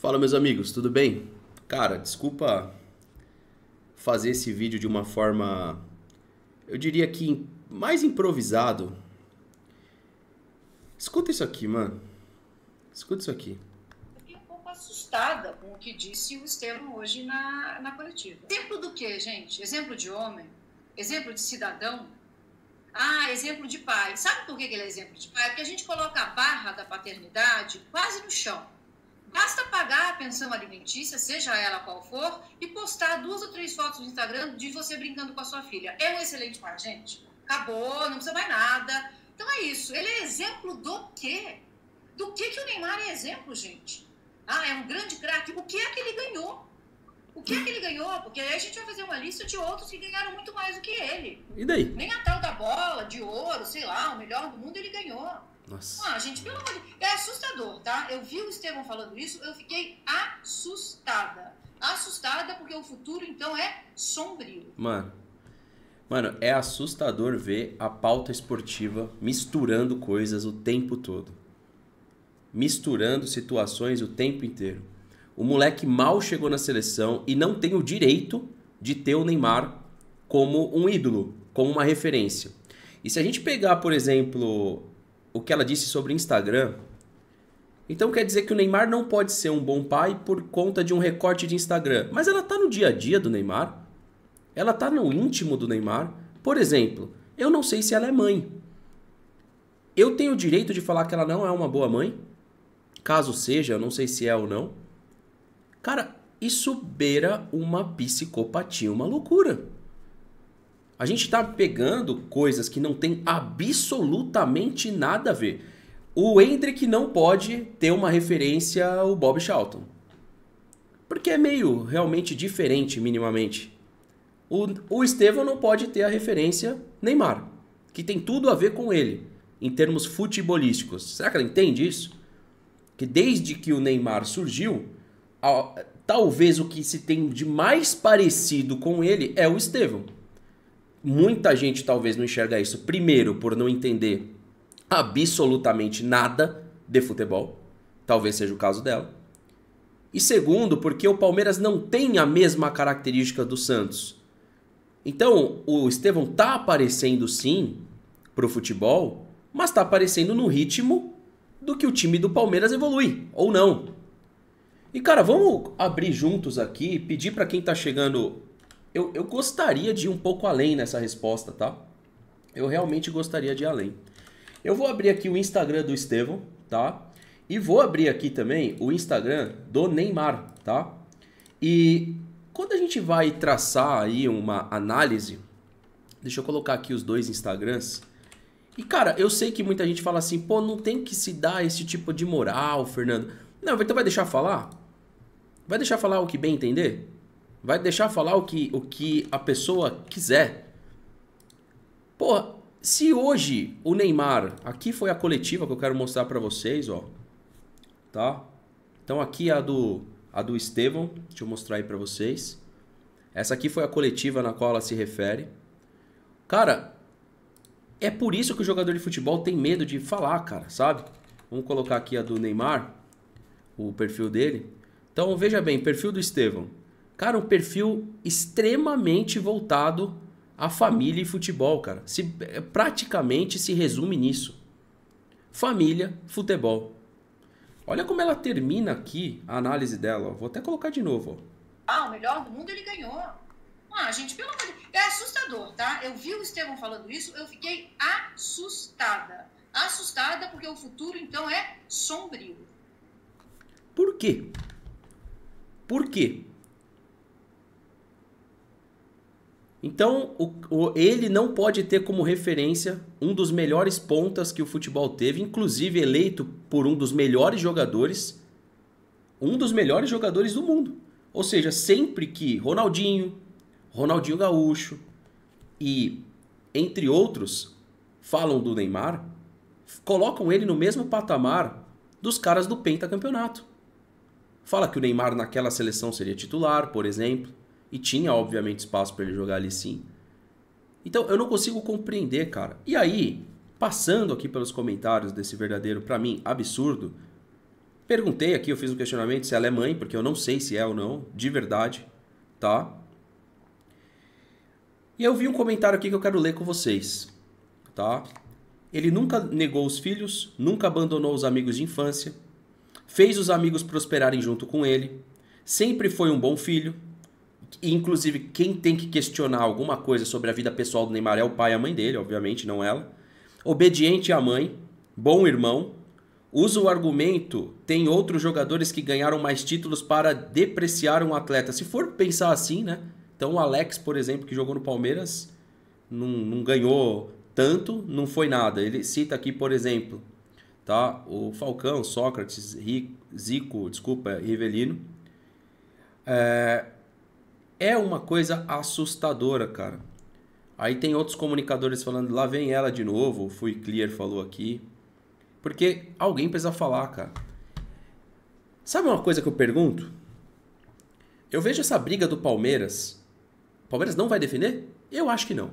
Fala, meus amigos, tudo bem? Cara, desculpa fazer esse vídeo de uma forma, eu diria que mais improvisado. Escuta isso aqui, mano. Escuta isso aqui. Fiquei um pouco assustada com o que disse o Estevam hoje na, na coletiva. Exemplo do que, gente? Exemplo de homem? Exemplo de cidadão? Ah, exemplo de pai. Sabe por que ele é exemplo de pai? Porque a gente coloca a barra da paternidade quase no chão. Basta pagar a pensão alimentícia, seja ela qual for, e postar duas ou três fotos no Instagram de você brincando com a sua filha. É um excelente pai, gente. Acabou, não precisa mais nada. Então é isso. Ele é exemplo do quê? Do que, que o Neymar é exemplo, gente? Ah, é um grande craque. O que é que ele ganhou? O que é que ele ganhou? Porque aí a gente vai fazer uma lista de outros que ganharam muito mais do que ele. E daí? Nem a tal da bola, de ouro, sei lá, o melhor do mundo ele ganhou. Nossa. Ah, gente, pelo amor de Deus. É assustador, tá? Eu vi o Estevão falando isso, eu fiquei assustada. Assustada porque o futuro, então, é sombrio. Mano. Mano, é assustador ver a pauta esportiva misturando coisas o tempo todo. Misturando situações o tempo inteiro. O moleque mal chegou na seleção e não tem o direito de ter o Neymar como um ídolo, como uma referência. E se a gente pegar, por exemplo, o que ela disse sobre Instagram, então quer dizer que o Neymar não pode ser um bom pai por conta de um recorte de Instagram. Mas ela tá no dia a dia do Neymar. Ela tá no íntimo do Neymar. Por exemplo, eu não sei se ela é mãe. Eu tenho o direito de falar que ela não é uma boa mãe? Caso seja, eu não sei se é ou não. Cara, isso beira uma psicopatia, uma loucura. A gente está pegando coisas que não tem absolutamente nada a ver. O Hendrick não pode ter uma referência ao Bob Charlton. Porque é meio realmente diferente, minimamente. O, o Estevão não pode ter a referência Neymar, que tem tudo a ver com ele, em termos futebolísticos. Será que ela entende isso? Que desde que o Neymar surgiu, talvez o que se tem de mais parecido com ele é o Estevão. Muita gente talvez não enxerga isso, primeiro, por não entender absolutamente nada de futebol. Talvez seja o caso dela. E segundo, porque o Palmeiras não tem a mesma característica do Santos. Então, o Estevão tá aparecendo sim pro futebol, mas tá aparecendo no ritmo do que o time do Palmeiras evolui, ou não. E cara, vamos abrir juntos aqui, pedir para quem tá chegando eu, eu gostaria de ir um pouco além nessa resposta, tá? Eu realmente gostaria de ir além. Eu vou abrir aqui o Instagram do Estevão, tá? E vou abrir aqui também o Instagram do Neymar, tá? E quando a gente vai traçar aí uma análise, deixa eu colocar aqui os dois Instagrams. E cara, eu sei que muita gente fala assim, pô, não tem que se dar esse tipo de moral, Fernando. Não, então vai deixar falar? Vai deixar falar o que bem entender? Vai deixar falar o que, o que a pessoa quiser. Pô, se hoje o Neymar, aqui foi a coletiva que eu quero mostrar para vocês, ó. Tá? Então aqui é a do a do Estevão, deixa eu mostrar aí para vocês. Essa aqui foi a coletiva na qual ela se refere. Cara, é por isso que o jogador de futebol tem medo de falar, cara, sabe? Vamos colocar aqui a do Neymar, o perfil dele. Então veja bem, perfil do Estevão. Cara, um perfil extremamente voltado à família e futebol, cara. Se, é, praticamente se resume nisso. Família, futebol. Olha como ela termina aqui a análise dela. Vou até colocar de novo. Ó. Ah, o melhor do mundo ele ganhou. Ah, gente, pelo amor de Deus. É assustador, tá? Eu vi o Estevão falando isso, eu fiquei assustada. Assustada porque o futuro, então, é sombrio. Por quê? Por quê? Então, o, o, ele não pode ter como referência um dos melhores pontas que o futebol teve, inclusive eleito por um dos melhores jogadores, um dos melhores jogadores do mundo. Ou seja, sempre que Ronaldinho, Ronaldinho Gaúcho e entre outros falam do Neymar, colocam ele no mesmo patamar dos caras do pentacampeonato. Fala que o Neymar naquela seleção seria titular, por exemplo. E tinha, obviamente, espaço para ele jogar ali sim. Então eu não consigo compreender, cara. E aí, passando aqui pelos comentários desse verdadeiro, para mim, absurdo, Perguntei aqui, eu fiz um questionamento se ela é mãe, porque eu não sei se é ou não, de verdade, tá? E eu vi um comentário aqui que eu quero ler com vocês, tá? Ele nunca negou os filhos, nunca abandonou os amigos de infância, fez os amigos prosperarem junto com ele, sempre foi um bom filho. Inclusive, quem tem que questionar alguma coisa sobre a vida pessoal do Neymar é o pai e a mãe dele, obviamente, não ela. Obediente à mãe, bom irmão, usa o argumento: tem outros jogadores que ganharam mais títulos para depreciar um atleta. Se for pensar assim, né? Então o Alex, por exemplo, que jogou no Palmeiras, não, não ganhou tanto, não foi nada. Ele cita aqui, por exemplo, tá? O Falcão, Sócrates, Zico, desculpa, Rivelino. É, é uma coisa assustadora, cara. Aí tem outros comunicadores falando, lá vem ela de novo, o Fui Clear falou aqui. Porque alguém precisa falar, cara. Sabe uma coisa que eu pergunto? Eu vejo essa briga do Palmeiras. O Palmeiras não vai defender? Eu acho que não.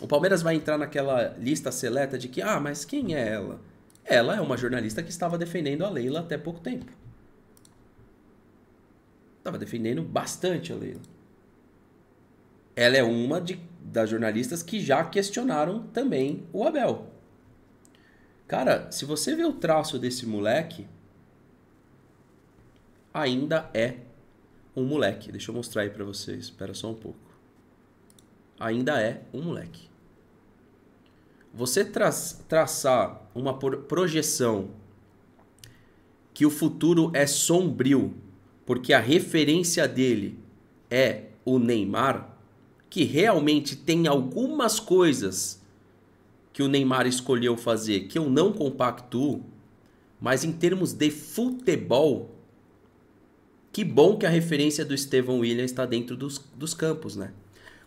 O Palmeiras vai entrar naquela lista seleta de que, ah, mas quem é ela? Ela é uma jornalista que estava defendendo a Leila até pouco tempo. Estava defendendo bastante a Leila. Ela é uma de, das jornalistas que já questionaram também o Abel. Cara, se você vê o traço desse moleque, ainda é um moleque. Deixa eu mostrar aí para vocês. Espera só um pouco. Ainda é um moleque. Você tra traçar uma projeção que o futuro é sombrio, porque a referência dele é o Neymar, que realmente tem algumas coisas que o Neymar escolheu fazer, que eu não compactuo, mas em termos de futebol, que bom que a referência do Estevão William está dentro dos, dos campos, né?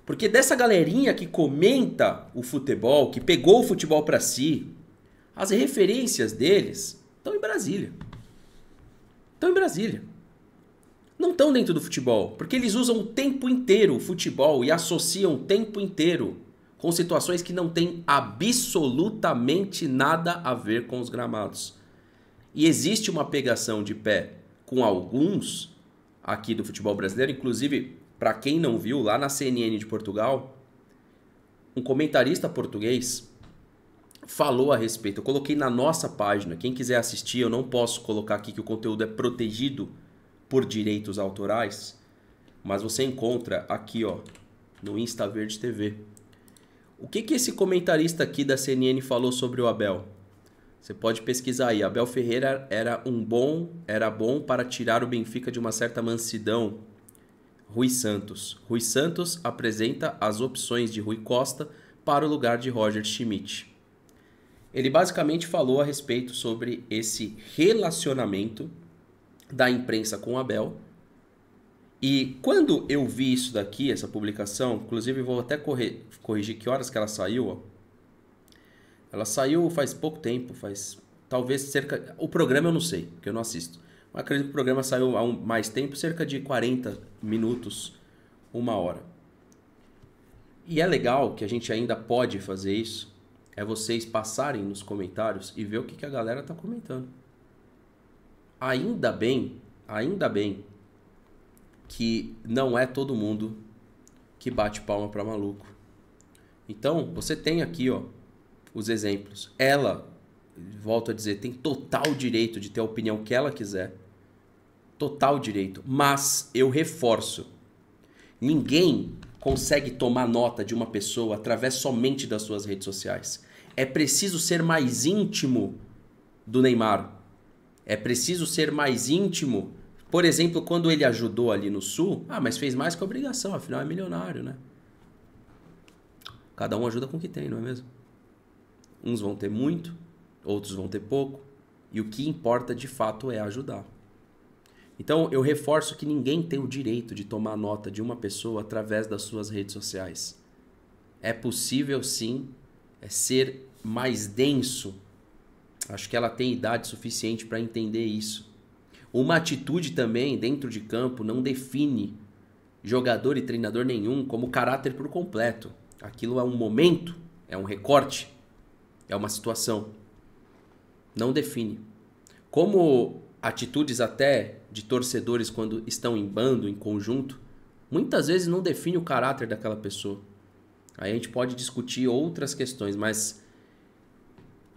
Porque dessa galerinha que comenta o futebol, que pegou o futebol para si, as referências deles estão em Brasília. Estão em Brasília. Não estão dentro do futebol, porque eles usam o tempo inteiro o futebol e associam o tempo inteiro com situações que não têm absolutamente nada a ver com os gramados. E existe uma pegação de pé com alguns aqui do futebol brasileiro, inclusive, para quem não viu, lá na CNN de Portugal, um comentarista português falou a respeito. Eu coloquei na nossa página. Quem quiser assistir, eu não posso colocar aqui que o conteúdo é protegido por direitos autorais, mas você encontra aqui, ó, no Insta Verde TV. O que, que esse comentarista aqui da CNN falou sobre o Abel? Você pode pesquisar aí. Abel Ferreira era um bom, era bom para tirar o Benfica de uma certa mansidão. Rui Santos. Rui Santos apresenta as opções de Rui Costa para o lugar de Roger Schmidt. Ele basicamente falou a respeito sobre esse relacionamento da imprensa com o Abel e quando eu vi isso daqui, essa publicação, inclusive vou até correr, corrigir que horas que ela saiu, ó. Ela saiu faz pouco tempo, faz talvez cerca. O programa eu não sei, porque eu não assisto. Mas acredito que o programa saiu há um, mais tempo, cerca de 40 minutos, uma hora. E é legal que a gente ainda pode fazer isso, é vocês passarem nos comentários e ver o que, que a galera está comentando. Ainda bem, ainda bem que não é todo mundo que bate palma para maluco. Então, você tem aqui, ó, os exemplos. Ela, volto a dizer, tem total direito de ter a opinião que ela quiser. Total direito. Mas eu reforço: ninguém consegue tomar nota de uma pessoa através somente das suas redes sociais. É preciso ser mais íntimo do Neymar. É preciso ser mais íntimo por exemplo, quando ele ajudou ali no Sul, ah, mas fez mais que obrigação, afinal é milionário, né? Cada um ajuda com o que tem, não é mesmo? Uns vão ter muito, outros vão ter pouco, e o que importa de fato é ajudar. Então eu reforço que ninguém tem o direito de tomar nota de uma pessoa através das suas redes sociais. É possível sim é ser mais denso. Acho que ela tem idade suficiente para entender isso. Uma atitude também dentro de campo não define jogador e treinador nenhum como caráter por completo. Aquilo é um momento, é um recorte, é uma situação. Não define. Como atitudes até de torcedores quando estão em bando, em conjunto, muitas vezes não define o caráter daquela pessoa. Aí a gente pode discutir outras questões, mas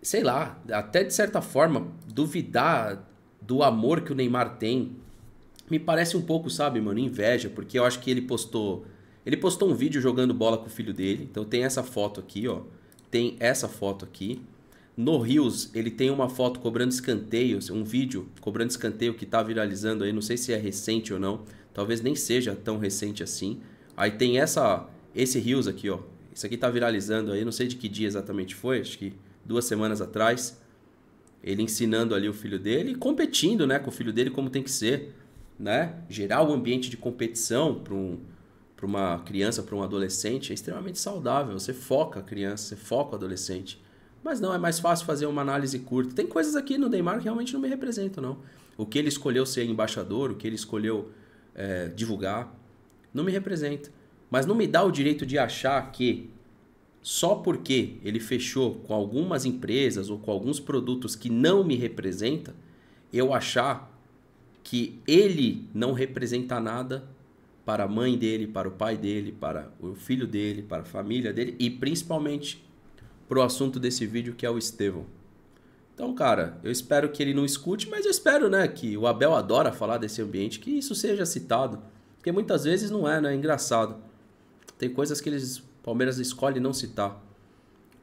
sei lá, até de certa forma, duvidar do amor que o Neymar tem, me parece um pouco, sabe, mano, inveja, porque eu acho que ele postou, ele postou um vídeo jogando bola com o filho dele. Então tem essa foto aqui, ó. Tem essa foto aqui. No Rios, ele tem uma foto cobrando escanteios, um vídeo cobrando escanteio que tá viralizando aí, não sei se é recente ou não. Talvez nem seja tão recente assim. Aí tem essa esse Rios aqui, ó. Isso aqui tá viralizando aí, não sei de que dia exatamente foi, acho que duas semanas atrás. Ele ensinando ali o filho dele e competindo, né, com o filho dele como tem que ser, né? Gerar o um ambiente de competição para um, uma criança, para um adolescente é extremamente saudável. Você foca a criança, você foca o adolescente. Mas não, é mais fácil fazer uma análise curta. Tem coisas aqui no Neymar que realmente não me representam, não. O que ele escolheu ser embaixador, o que ele escolheu é, divulgar, não me representa. Mas não me dá o direito de achar que só porque ele fechou com algumas empresas ou com alguns produtos que não me representa, eu achar que ele não representa nada para a mãe dele, para o pai dele, para o filho dele, para a família dele e principalmente para o assunto desse vídeo que é o Estevão. Então, cara, eu espero que ele não escute, mas eu espero, né, que o Abel adora falar desse ambiente, que isso seja citado, porque muitas vezes não é, né, é engraçado. Tem coisas que eles Palmeiras escolhe não citar.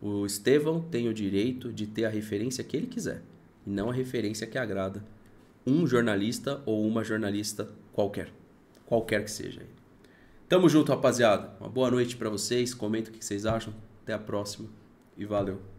O Estevão tem o direito de ter a referência que ele quiser e não a referência que agrada um jornalista ou uma jornalista qualquer, qualquer que seja. Tamo junto, rapaziada. Uma boa noite para vocês. Comenta o que vocês acham. Até a próxima e valeu.